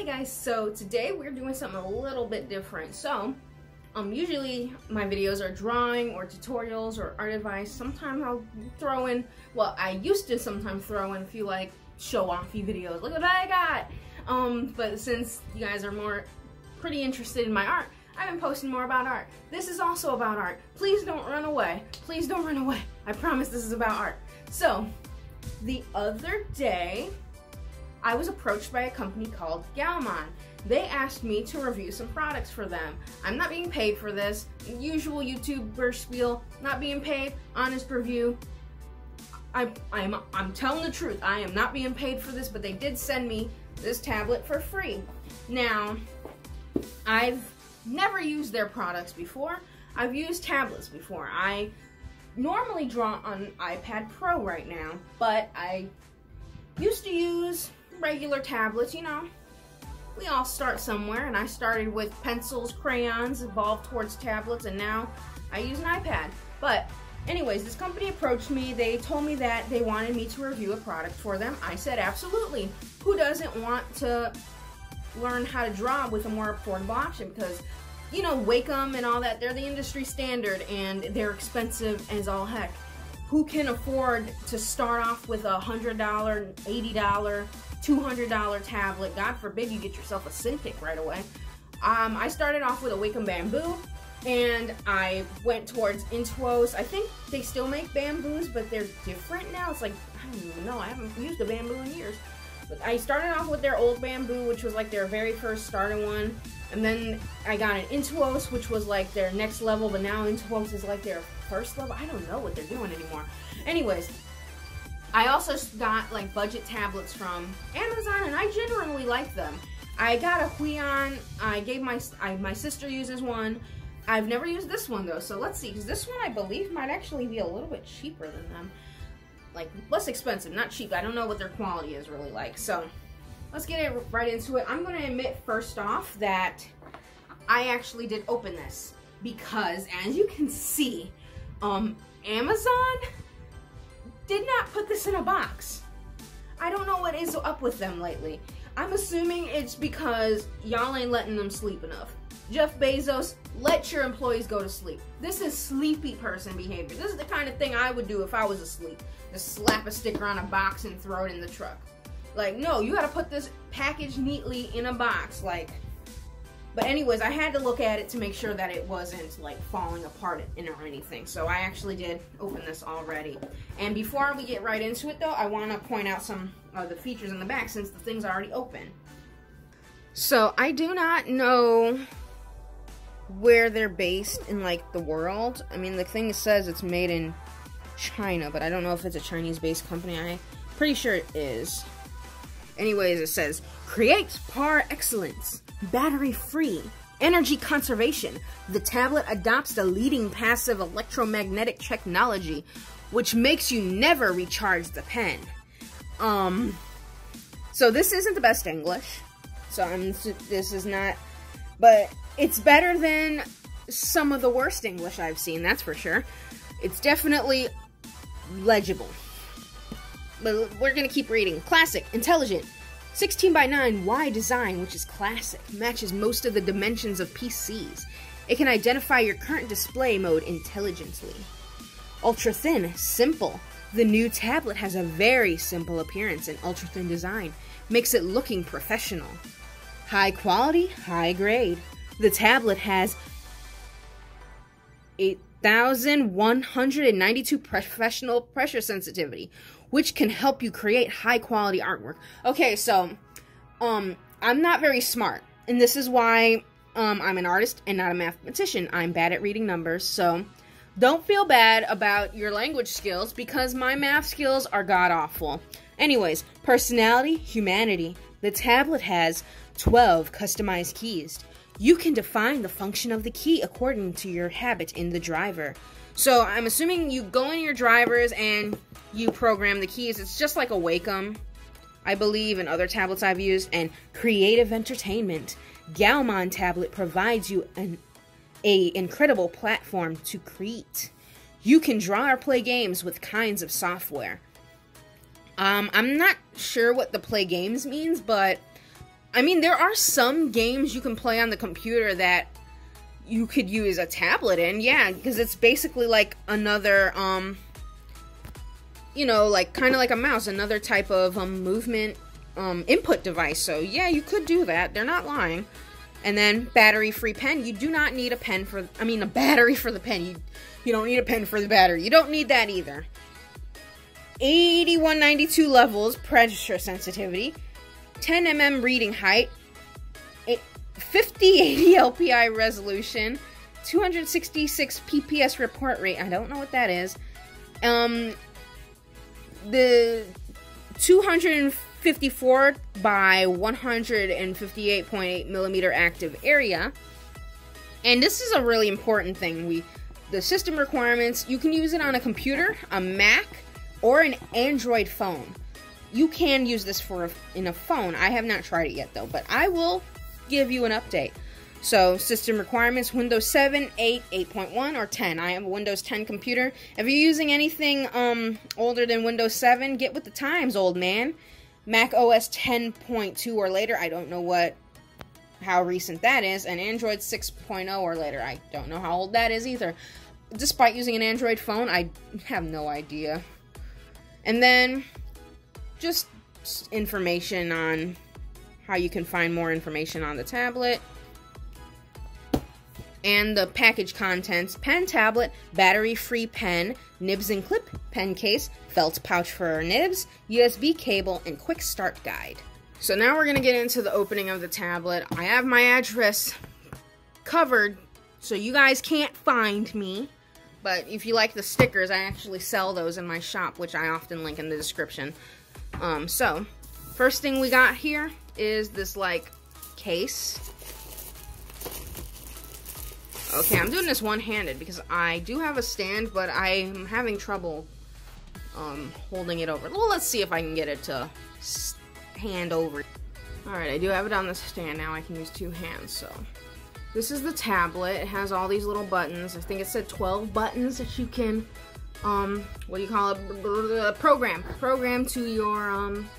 Hi guys, so today we're doing something a little bit different. So, um, usually my videos are drawing or tutorials or art advice. Sometimes I'll throw in, well, I used to sometimes throw in a few like show-offy videos. Look what I got! Um, but since you guys are more pretty interested in my art, I've been posting more about art. This is also about art. Please don't run away. Please don't run away. I promise this is about art. So, the other day, I was approached by a company called Gaomon. They asked me to review some products for them. I'm not being paid for this. Usual YouTuber spiel, not being paid, honest review. I, I'm, I'm telling the truth. I am not being paid for this, but they did send me this tablet for free. Now, I've never used their products before. I've used tablets before. I normally draw on iPad Pro right now, but I used to use regular tablets, you know. We all start somewhere, and I started with pencils, crayons, evolved towards tablets, and now I use an iPad. But anyways, this company approached me. They told me that they wanted me to review a product for them. I said absolutely. Who doesn't want to learn how to draw with a more affordable option? Because you know, Wacom and all that, they're the industry standard and they're expensive as all heck. Who can afford to start off with a $100, $80, $200 tablet. God forbid you get yourself a Cintiq right away. Um, I started off with a Wacom Bamboo, and I went towards Intuos. I think they still make bamboos, but they're different now. It's like, I don't even know. I haven't used a bamboo in years. But I started off with their old bamboo, which was like their very first starting one. And then I got an Intuos, which was like their next level, but now Intuos is like their first level. I don't know what they're doing anymore. Anyways, I also got like budget tablets from Amazon, and I generally like them. I got a Huion. I gave my I, my sister uses one. I've never used this one though, so let's see. Because this one I believe might actually be a little bit cheaper than them. Like less expensive, not cheap. I don't know what their quality is really like. So let's get it right into it. I'm gonna admit first off that I actually did open this because, as you can see, um, Amazon did not put this in a box. I don't know what is up with them lately. I'm assuming it's because y'all ain't letting them sleep enough. Jeff Bezos, let your employees go to sleep. This is sleepy person behavior. This is the kind of thing I would do if I was asleep. Just slap a sticker on a box and throw it in the truck. Like, no, you gotta put this package neatly in a box. Like, but anyways, I had to look at it to make sure that it wasn't like falling apart in or anything. So I actually did open this already. And before we get right into it though, I want to point out some of the features in the back since the thing's already open. So I do not know where they're based in like the world. I mean, the thing says it's made in China, but I don't know if it's a Chinese-based company. I'm pretty sure it is. Anyways, it says, create par excellence battery free, energy conservation. The tablet adopts the leading passive electromagnetic technology, which makes you never recharge the pen. Um, so this isn't the best English. So I'm, this is not, but it's better than some of the worst English I've seen, that's for sure. It's definitely legible. But we're gonna keep reading. Classic, intelligent, 16 by 9 Y design, which is classic, matches most of the dimensions of PCs. It can identify your current display mode intelligently. Ultra thin, simple. The new tablet has a very simple appearance and ultra thin design, makes it looking professional. High quality, high grade. The tablet has 8,192 professional pressure sensitivity, which can help you create high quality artwork. Okay, so um I'm not very smart, and this is why um I'm an artist and not a mathematician. I'm bad at reading numbers, so don't feel bad about your language skills because my math skills are god awful. Anyways, personality, humanity. The tablet has 12 customized keys. You can define the function of the key according to your habit in the driver. So I'm assuming you go in your drivers and you program the keys. It's just like a Wacom, I believe, and other tablets I've used. And Creative Entertainment. Gaomon tablet provides you an a incredible platform to create. You can draw or play games with kinds of software. Um, I'm not sure what the play games means, but I mean, there are some games you can play on the computer that you could use a tablet in, yeah, because it's basically like another, um, you know, like kind of like a mouse, another type of um, movement um, input device. So yeah, you could do that. They're not lying. And then battery-free pen. You do not need a pen for, I mean, a battery for the pen. You, you don't need a pen for the battery. You don't need that either. 8192 levels pressure sensitivity, 10 mm reading height, 5080 LPI resolution, 266 PPS report rate. I don't know what that is. Um, the 254 by 158.8 millimeter active area. And this is a really important thing. We the system requirements, you can use it on a computer, a Mac, or an Android phone. You can use this for a, in a phone. I have not tried it yet though, but I will give you an update. So, system requirements Windows 7, 8, 8.1, or 10. I have a Windows 10 computer. If you're using anything um, older than Windows 7, get with the times, old man. Mac OS 10.2 or later, I don't know what how recent that is, and Android 6.0 or later. I don't know how old that is either. Despite using an Android phone, I have no idea. And then just information on how you can find more information on the tablet and the package contents pen tablet, battery free pen, nibs and clip, pen case, felt pouch for nibs, USB cable, and quick start guide. So now we're gonna get into the opening of the tablet. I have my address covered so you guys can't find me. But if you like the stickers, I actually sell those in my shop, which I often link in the description. Um, so, first thing we got here is this, like, case. Okay, I'm doing this one-handed because I do have a stand, but I'm having trouble um, holding it over. Well, let's see if I can get it to hand over. Alright, I do have it on the stand now. I can use two hands, so... This is the tablet. It has all these little buttons. I think it said 12 buttons that you can, um, what do you call it? Program. Program to your, um,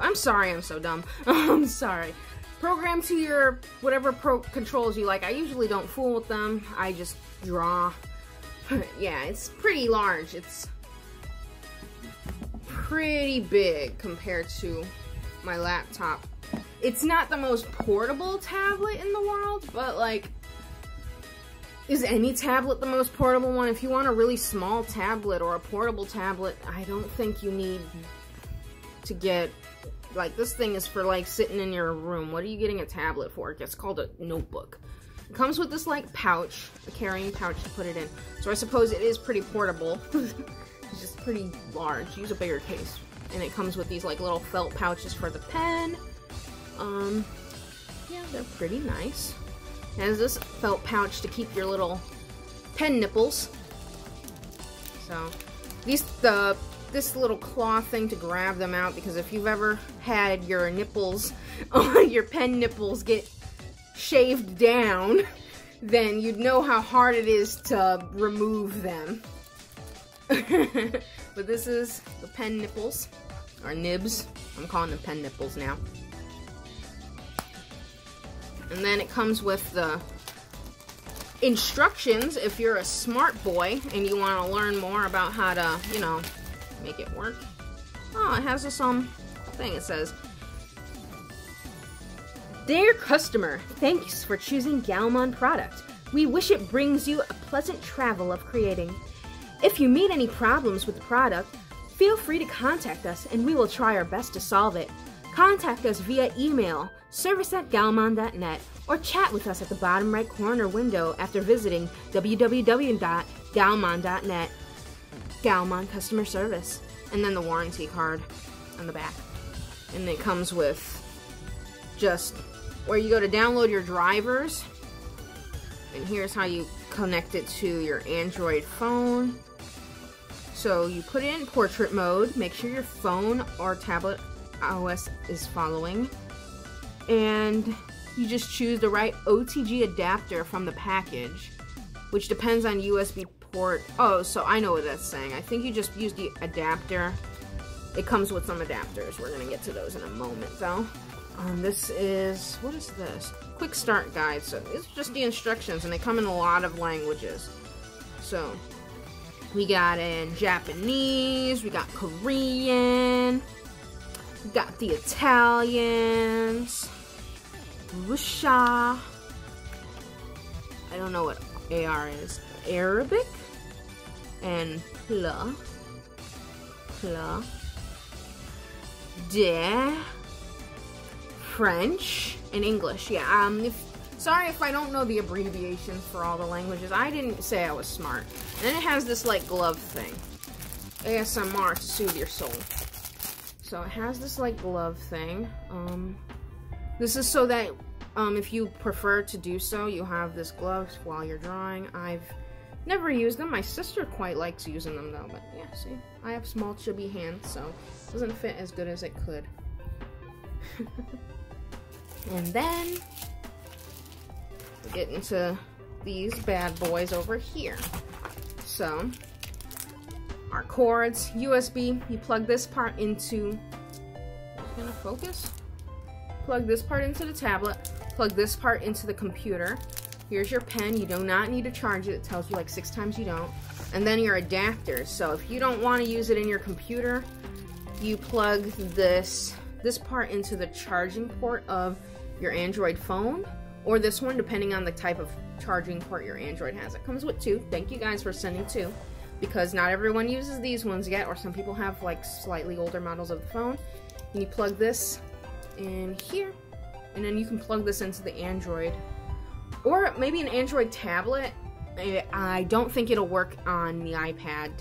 I'm sorry I'm so dumb. I'm sorry. Program to your whatever pro controls you like. I usually don't fool with them. I just draw. yeah, it's pretty large. It's pretty big compared to my laptop it's not the most portable tablet in the world, but like, is any tablet the most portable one? If you want a really small tablet or a portable tablet, I don't think you need to get, like, this thing is for, like, sitting in your room. What are you getting a tablet for? It's called a notebook. It comes with this, like, pouch, a carrying pouch to put it in. So I suppose it is pretty portable. it's just pretty large. Use a bigger case. And it comes with these, like, little felt pouches for the pen um, yeah, they're pretty nice. It has this felt pouch to keep your little pen nipples. So, these the this little claw thing to grab them out because if you've ever had your nipples, your pen nipples get shaved down, then you'd know how hard it is to remove them. but this is the pen nipples, or nibs. I'm calling them pen nipples now. And then it comes with the instructions if you're a smart boy and you want to learn more about how to, you know, make it work. Oh, it has this um thing. It says, Dear customer, thanks for choosing Gaomon product. We wish it brings you a pleasant travel of creating. If you meet any problems with the product, feel free to contact us and we will try our best to solve it. Contact us via email, service at gaomon.net, or chat with us at the bottom right corner window after visiting www.gaomon.net. Gaomon Customer Service. And then the warranty card on the back. And it comes with just where you go to download your drivers. And here's how you connect it to your Android phone. So you put it in portrait mode, make sure your phone or tablet OS is following. And you just choose the right OTG adapter from the package, which depends on USB port. Oh, so I know what that's saying. I think you just use the adapter. It comes with some adapters. We're going to get to those in a moment, though. Um, this is, what is this? Quick start guide. So it's just the instructions and they come in a lot of languages. So we got in Japanese, we got Korean, we got the Italians, Russia. I don't know what AR is. Arabic and Pla. Pla. De. French and English. Yeah, um, if, sorry if I don't know the abbreviations for all the languages. I didn't say I was smart. And then it has this, like, glove thing. ASMR to soothe your soul. So it has this, like, glove thing. Um, this is so that, um, if you prefer to do so, you have this gloves while you're drawing. I've never used them. My sister quite likes using them, though. But, yeah, see? I have small, chubby hands, so it doesn't fit as good as it could. And then we get into these bad boys over here. So our cords, USB, you plug this part into, gonna focus? Plug this part into the tablet, plug this part into the computer. Here's your pen, you do not need to charge it, it tells you like six times you don't. And then your adapters, so if you don't want to use it in your computer, you plug this this part into the charging port of your Android phone or this one, depending on the type of charging port your Android has. It comes with two. Thank you guys for sending two because not everyone uses these ones yet or some people have like slightly older models of the phone. And you plug this in here and then you can plug this into the Android or maybe an Android tablet. Eh, I don't think it'll work on the iPad,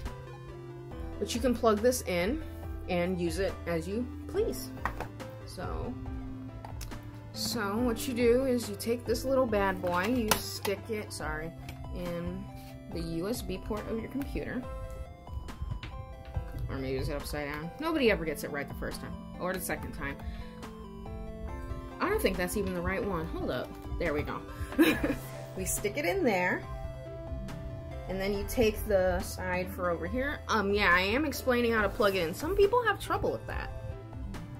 but you can plug this in and use it as you please. So so what you do is you take this little bad boy, you stick it, sorry, in the USB port of your computer. Or maybe it's upside down. Nobody ever gets it right the first time. Or the second time. I don't think that's even the right one. Hold up. There we go. we stick it in there. And then you take the side for over here. Um, yeah, I am explaining how to plug it in. Some people have trouble with that.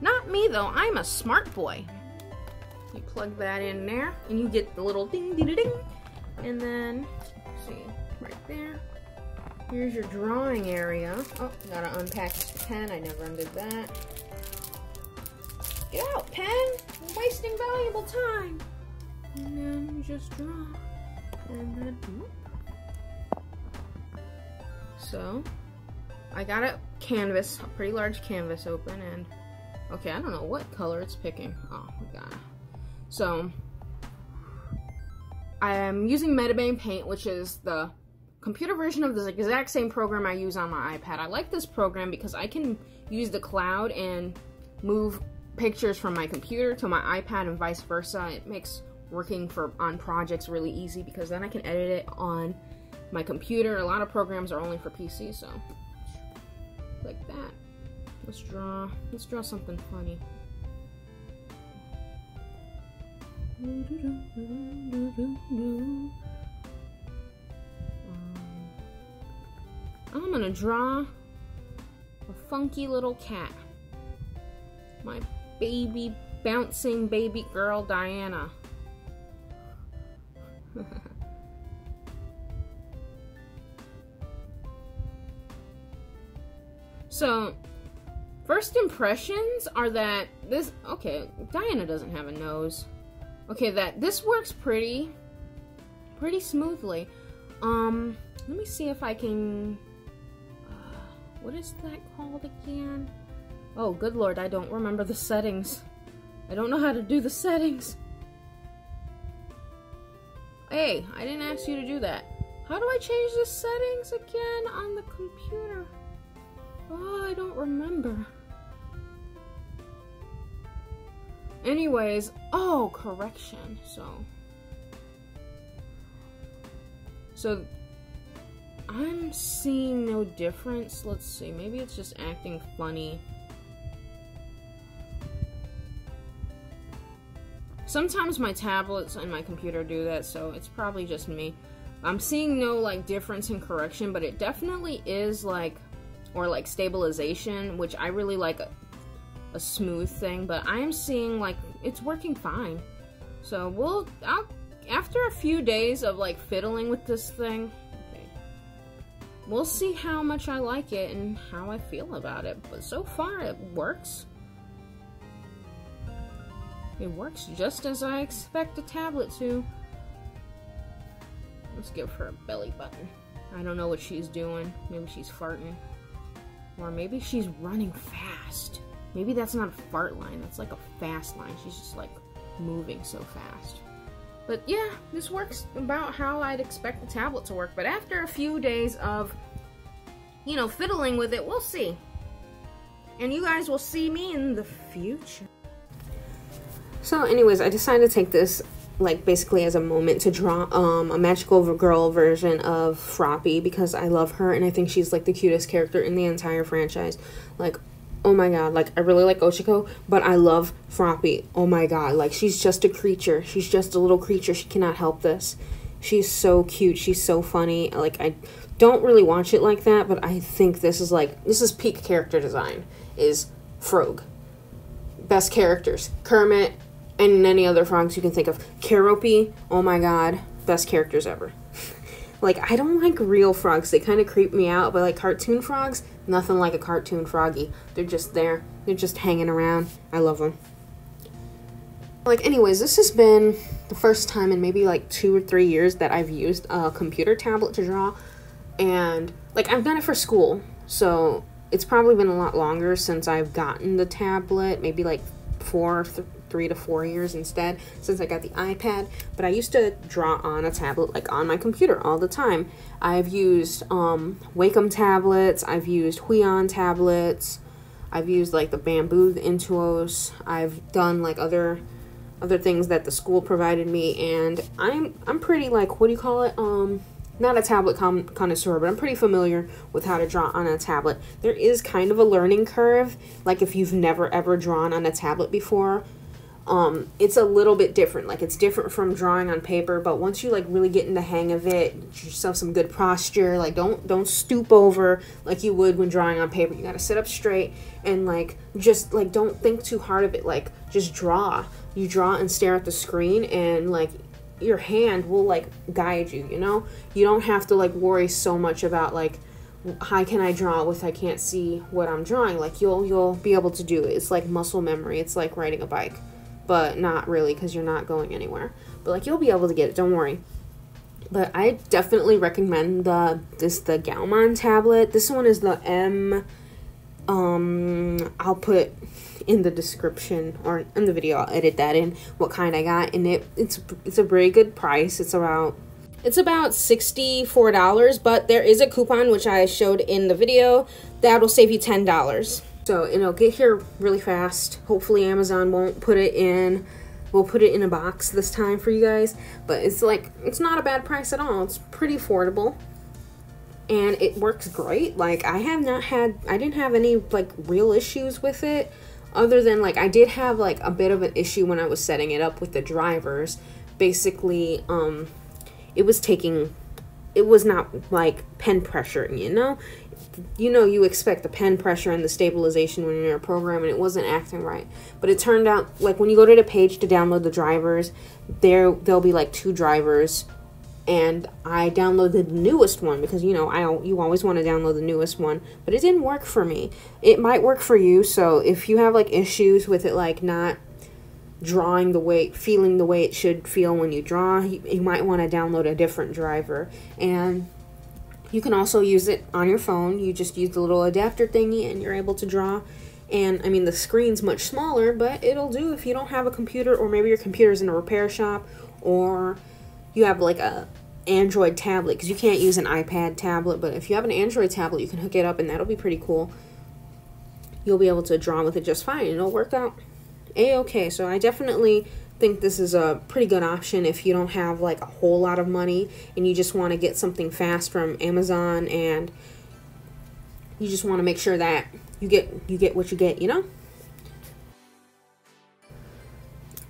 Not me, though. I'm a smart boy. You plug that in there, and you get the little ding ding ding. And then, see, right there. Here's your drawing area. Oh, gotta unpack the pen. I never undid that. Get out, pen! Wasting valuable time. And then you just draw. And then. So, I got a canvas, a pretty large canvas open, and okay, I don't know what color it's picking. Oh, my god. So I'm using MediBang Paint, which is the computer version of the exact same program I use on my iPad. I like this program because I can use the cloud and move pictures from my computer to my iPad and vice versa. It makes working for on projects really easy because then I can edit it on my computer. A lot of programs are only for PC, so like that. Let's draw, let's draw something funny. Um, I'm gonna draw a funky little cat. My baby, bouncing baby girl, Diana. so, first impressions are that this, okay, Diana doesn't have a nose. Okay, that this works pretty, pretty smoothly. Um, let me see if I can. Uh, what is that called again? Oh, good lord, I don't remember the settings. I don't know how to do the settings. Hey, I didn't ask you to do that. How do I change the settings again on the computer? Oh, I don't remember. Anyways, oh, correction. So, so I'm seeing no difference. Let's see. Maybe it's just acting funny. Sometimes my tablets and my computer do that, so it's probably just me. I'm seeing no like difference in correction, but it definitely is like, or like stabilization, which I really like a a smooth thing, but I am seeing like it's working fine. So we'll, I'll, after a few days of like fiddling with this thing, we'll see how much I like it and how I feel about it. But so far it works. It works just as I expect a tablet to. Let's give her a belly button. I don't know what she's doing. Maybe she's farting. Or maybe she's running fast. Maybe that's not a fart line. That's like a fast line. She's just like moving so fast. But yeah, this works about how I'd expect the tablet to work. But after a few days of, you know, fiddling with it, we'll see. And you guys will see me in the future. So anyways, I decided to take this like basically as a moment to draw um a magical girl version of Froppy because I love her and I think she's like the cutest character in the entire franchise. Like oh my god, like I really like Ochako, but I love Froppy. Oh my god, like she's just a creature. She's just a little creature. She cannot help this. She's so cute. She's so funny. Like I don't really watch it like that, but I think this is like this is peak character design is Frog. Best characters. Kermit, and any other frogs you can think of. Keroppi, oh my god, best characters ever. like, I don't like real frogs. They kind of creep me out, but like cartoon frogs, nothing like a cartoon froggy. They're just there. They're just hanging around. I love them. Like, anyways, this has been the first time in maybe like two or three years that I've used a computer tablet to draw. And, like, I've done it for school. So, it's probably been a lot longer since I've gotten the tablet. Maybe like four, three to four years instead since I got the iPad. But I used to draw on a tablet, like on my computer all the time. I've used um, Wacom tablets, I've used Huion tablets, I've used like the Bamboo Intuos, I've done like other other things that the school provided me and I'm I'm pretty like what do you call it um not a tablet con connoisseur, but I'm pretty familiar with how to draw on a tablet. There is kind of a learning curve, like if you've never ever drawn on a tablet before, um, it's a little bit different. Like it's different from drawing on paper, but once you like really get in the hang of it, yourself some good posture. Like don't don't stoop over like you would when drawing on paper. You gotta sit up straight and like just like don't think too hard of it. Like just draw. You draw and stare at the screen and like your hand will like guide you you know you don't have to like worry so much about like how can i draw if i can't see what i'm drawing like you'll you'll be able to do it it's like muscle memory it's like riding a bike but not really because you're not going anywhere but like you'll be able to get it don't worry but i definitely recommend the this the Gaomon tablet this one is the m um i'll put in the description or in the video. I'll edit that in what kind I got, and it it's it's a very good price. It's about it's about $64, but there is a coupon which I showed in the video that'll save you $10. So, it'll get here really fast. Hopefully Amazon won't put it in we'll put it in a box this time for you guys, but it's like it's not a bad price at all. It's pretty affordable. And it works great. Like I have not had I didn't have any like real issues with it other than like I did have like a bit of an issue when I was setting it up with the drivers. Basically, um it was taking it was not like pen pressure, you know? You know you expect the pen pressure and the stabilization when you're in a program and it wasn't acting right. But it turned out like when you go to the page to download the drivers, there there'll be like two drivers and I downloaded the newest one because you know I you always want to download the newest one, but it didn't work for me. It might work for you, so if you have like issues with it like not drawing the way feeling the way it should feel when you draw, you, you might want to download a different driver and you can also use it on your phone. You just use the little adapter thingy and you're able to draw. And I mean, the screen's much smaller, but it'll do if you don't have a computer or maybe your computer's in a repair shop or you have like a Android tablet because you can't use an iPad tablet, but if you have an Android tablet, you can hook it up and that'll be pretty cool. You'll be able to draw with it just fine. It'll work out a-okay. So I definitely think this is a pretty good option if you don't have like a whole lot of money and you just want to get something fast from Amazon and you just want to make sure that you get you get what you get, you know?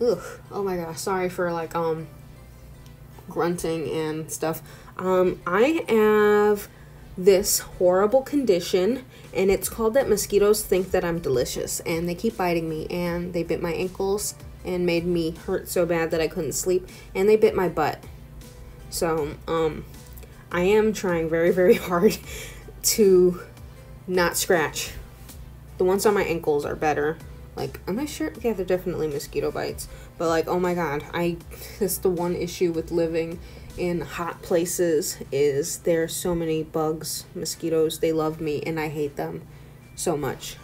Ugh. Oh my gosh. Sorry for like um grunting and stuff. Um, I have this horrible condition and it's called that mosquitoes think that I'm delicious and they keep biting me and they bit my ankles and made me hurt so bad that I couldn't sleep and they bit my butt. So, um I am trying very very hard to not scratch. The ones on my ankles are better. Like, am I sure? Yeah, they're definitely mosquito bites. But like, oh my god, I that's the one issue with living in hot places is there are so many bugs, mosquitoes. They love me and I hate them so much.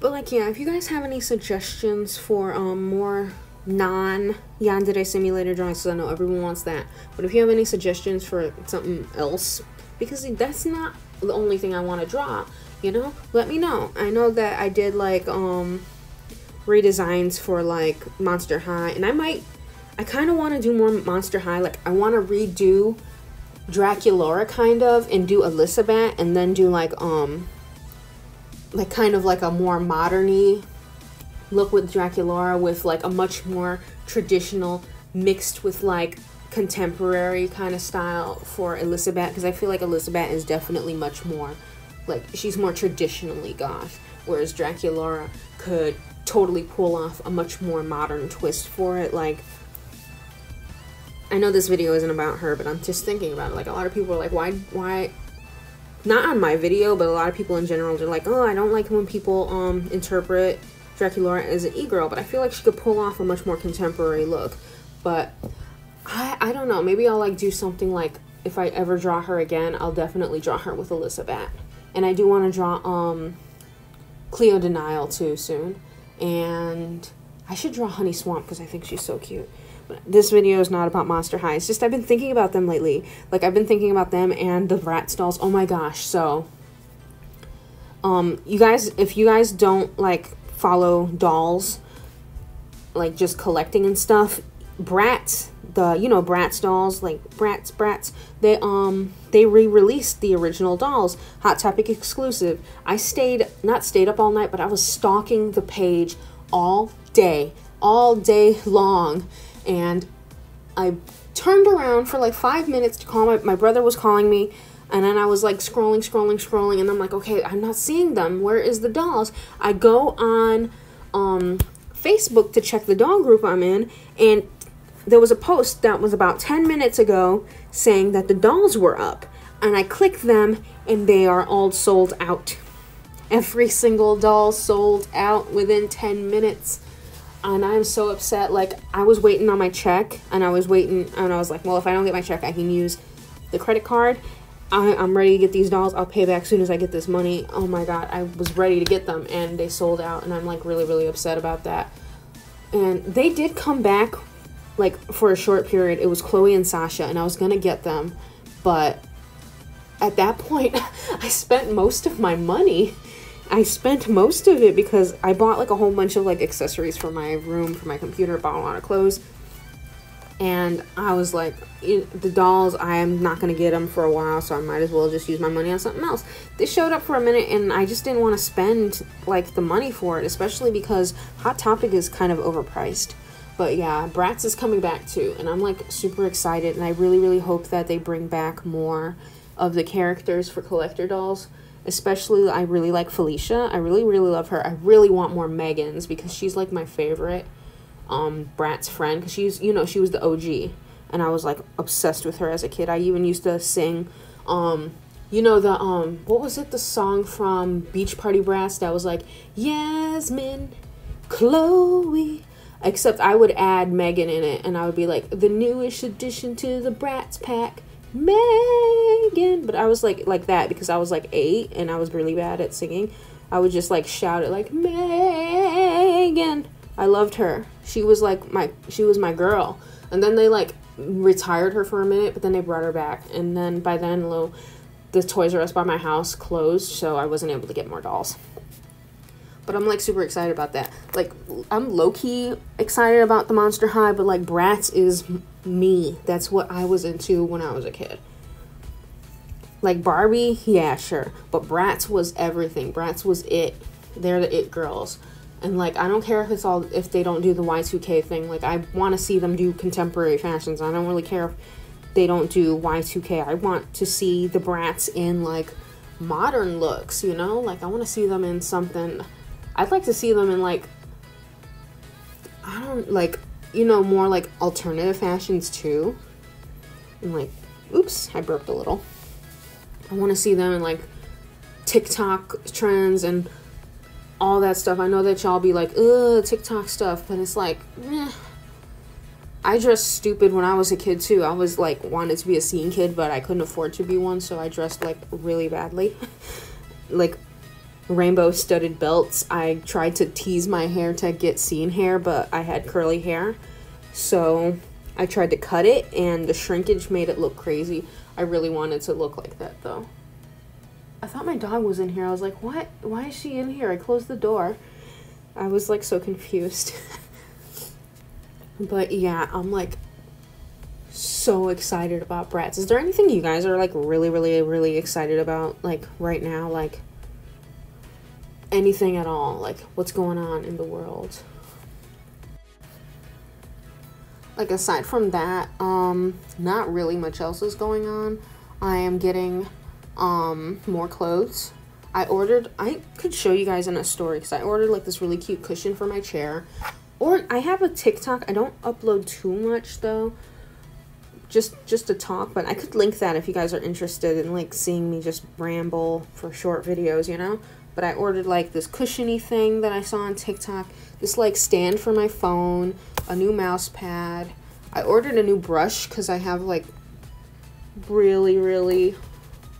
But like, yeah, if you guys have any suggestions for um more non Yandere simulator drawings, because I know everyone wants that. But if you have any suggestions for something else, because that's not the only thing I want to draw, you know, let me know. I know that I did like um redesigns for like Monster High, and I might, I kind of want to do more Monster High. Like I want to redo Draculaura kind of, and do Elizabeth, and then do like um, like kind of like a more moderny look with Draculaura with like a much more traditional mixed with like contemporary kind of style for Elizabeth because I feel like Elizabeth is definitely much more like she's more traditionally goth whereas Draculaura could totally pull off a much more modern twist for it. Like, I know this video isn't about her, but I'm just thinking about it. Like, a lot of people are like, why, why, not on my video, but a lot of people in general, they're like, oh, I don't like when people um interpret Draculaura as an e-girl, but I feel like she could pull off a much more contemporary look. But I, I don't know. Maybe I'll like do something like if I ever draw her again, I'll definitely draw her with Alyssa Elizabeth. And I do want to draw um Cleo Denial too soon and I should draw Honey Swamp because I think she's so cute. This video is not about Monster High. It's just I've been thinking about them lately. Like I've been thinking about them and the Bratz dolls. Oh my gosh. So um you guys if you guys don't like follow dolls like just collecting and stuff, Bratz the you know Bratz dolls like Bratz Bratz they um they re-released the original dolls Hot Topic exclusive. I stayed not stayed up all night, but I was stalking the page all day, all day long, and I turned around for like five minutes to call my my brother was calling me. And then I was like scrolling, scrolling, scrolling, and I'm like, okay, I'm not seeing them. Where is the dolls? I go on um, Facebook to check the doll group I'm in, and there was a post that was about 10 minutes ago saying that the dolls were up. And I clicked them and they are all sold out. Every single doll sold out within 10 minutes. And I'm so upset. Like, I was waiting on my check and I was waiting and I was like, well, if I don't get my check, I can use the credit card. I, am ready to get these dolls. I'll pay back as soon as I get this money. Oh my god, I was ready to get them and they sold out and I'm like really, really upset about that. And they did come back like for a short period it was Chloe and Sasha and I was gonna get them but at that point I spent most of my money I spent most of it because I bought like a whole bunch of like accessories for my room for my computer bought a lot of clothes. And I was like the dolls I am not gonna get them for a while so I might as well just use my money on something else. They showed up for a minute and I just didn't want to spend like the money for it especially because Hot Topic is kind of overpriced. But yeah, Bratz is coming back too, and I'm like super excited, and I really, really hope that they bring back more of the characters for collector dolls. Especially, I really like Felicia. I really, really love her. I really want more Megans because she's like my favorite um, Bratz friend because she's, you know, she was the OG, and I was like obsessed with her as a kid. I even used to sing, um, you know, the, um, what was it, the song from Beach Party Bratz that was like, Yasmin, Chloe, Except I would add Megan in it, and I would be like, the newest addition to the Bratz pack, Megan. But I was like like that because I was like eight and I was really bad at singing. I would just like shout it like Megan. I loved her. She was like my she was my girl. And then they like retired her for a minute, but then they brought her back. And then by then, the Toys R Us by my house closed, so I wasn't able to get more dolls. But I'm like super excited about that. Like I'm low key excited about the Monster High, but like Bratz is me. That's what I was into when I was a kid. Like Barbie, yeah, sure. But Bratz was everything. Bratz was it. They're the it girls. And like I don't care if it's all if they don't do the Y2K thing. Like I want to see them do contemporary fashions. I don't really care if they don't do Y2K. I want to see the Bratz in like modern looks, you know? Like I want to see them in something I'd like to see them in like I don't like you know more like alternative fashions too. And like oops, I burped a little. I want to see them in like TikTok trends and all that stuff. I know that y'all be like, ugh, TikTok stuff, but it's like, eh. I dressed stupid when I was a kid too. I was like wanted to be a scene kid, but I couldn't afford to be one, so I dressed like really badly. like rainbow studded belts. I tried to tease my hair to get scene hair, but I had curly hair. So I tried to cut it and the shrinkage made it look crazy. I really wanted to look like that though. I thought my dog was in here. I was like, what? Why is she in here? I closed the door. I was like so confused. but yeah, I'm like so excited about Bratz. Is there anything you guys are like really, really, really excited about like right now? Like anything at all? Like what's going on in the world? Like aside from that, um, not really much else is going on. I am getting um, more clothes. I ordered, I could show you guys in a story because I ordered like this really cute cushion for my chair. Or I have a TikTok. I don't upload too much though. Just just to talk, but I could link that if you guys are interested in like seeing me just ramble for short videos, you know? But I ordered like this cushiony thing that I saw on TikTok. This like stand for my phone, a new mouse pad. I ordered a new brush because I have like really, really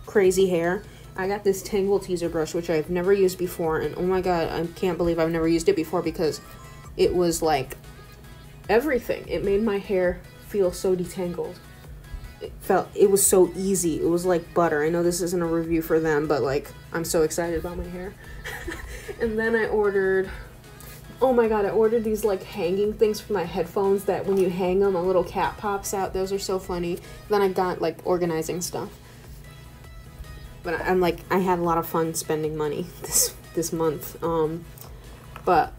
crazy hair. I got this Tangle Teezer brush, which I've never used before, and oh my god, I can't believe I've never used it before because it was like everything. It made my hair feel so detangled. It felt, it was so easy. It was like butter. I know this isn't a review for them, but like, I'm so excited about my hair. and then I ordered, oh my god, I ordered these like hanging things for my headphones that when you hang them, a little cap pops out. Those are so funny. Then I got like organizing stuff but I'm like I had a lot of fun spending money this this month. Um, but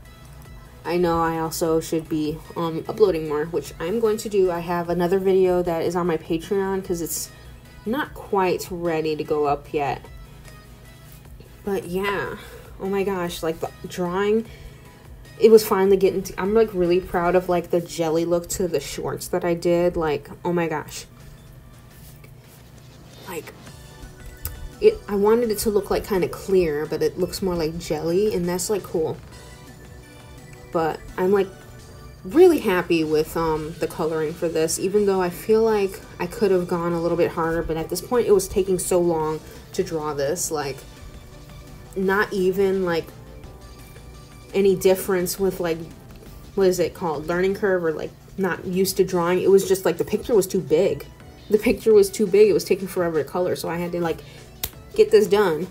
I know I also should be um, uploading more, which I'm going to do. I have another video that is on my Patreon because it's not quite ready to go up yet. But yeah, oh my gosh, like the drawing, it was finally getting. To, I'm like really proud of like the jelly look to the shorts that I did. Like, oh my gosh, like it I wanted it to look like kind of clear, but it looks more like jelly, and that's like cool. But I'm like really happy with um, the coloring for this, even though I feel like I could have gone a little bit harder, but at this point it was taking so long to draw this, like not even like any difference with like what is it called learning curve or like not used to drawing it was just like the picture was too big the picture was too big it was taking forever to color so i had to like get this done.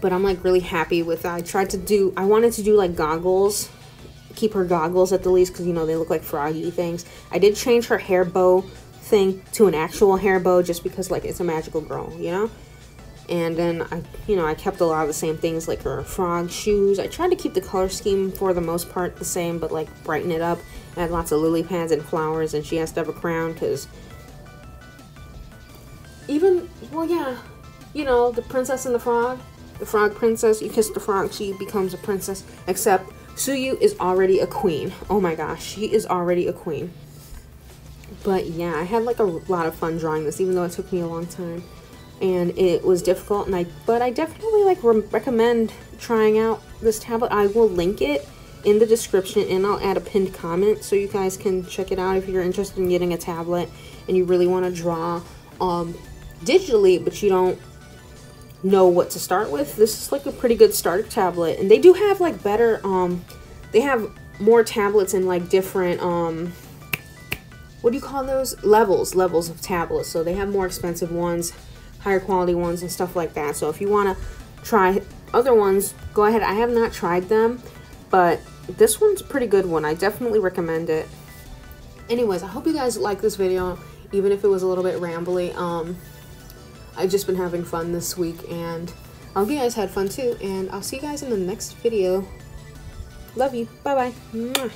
But I'm like really happy with I tried to do, I wanted to do like goggles, keep her goggles at the least because you know they look like froggy things. I did change her hair bow thing to an actual hair bow just because like it's a magical girl, you know? And then I, you know, I kept a lot of the same things like her frog shoes. I tried to keep the color scheme for the most part the same, but like brighten it up. Add lots of lily pads and flowers, and she has to have a crown because even, well, yeah, you know, the princess and the frog. The frog princess, you kiss the frog, she becomes a princess. Except Tsuyu is already a queen. Oh my gosh, she is already a queen. But yeah, I had like a lot of fun drawing this, even though it took me a long time. And it was difficult, and I but I definitely like re recommend trying out this tablet. I will link it in the description and I'll add a pinned comment so you guys can check it out if you're interested in getting a tablet and you really want to draw um, digitally but you don't know what to start with, this is like a pretty good starter tablet. And they do have like better, um, they have more tablets in like different, um, what do you call those? Levels, levels of tablets. So they have more expensive ones, higher quality ones and stuff like that. So if you want to try other ones, go ahead. I have not tried them, but this one's a pretty good one. I definitely recommend it. Anyways, I hope you guys like this video, even if it was a little bit rambly. Um, I've just been having fun this week and I hope you guys had fun too and I'll see you guys in the next video. Love you. Bye bye.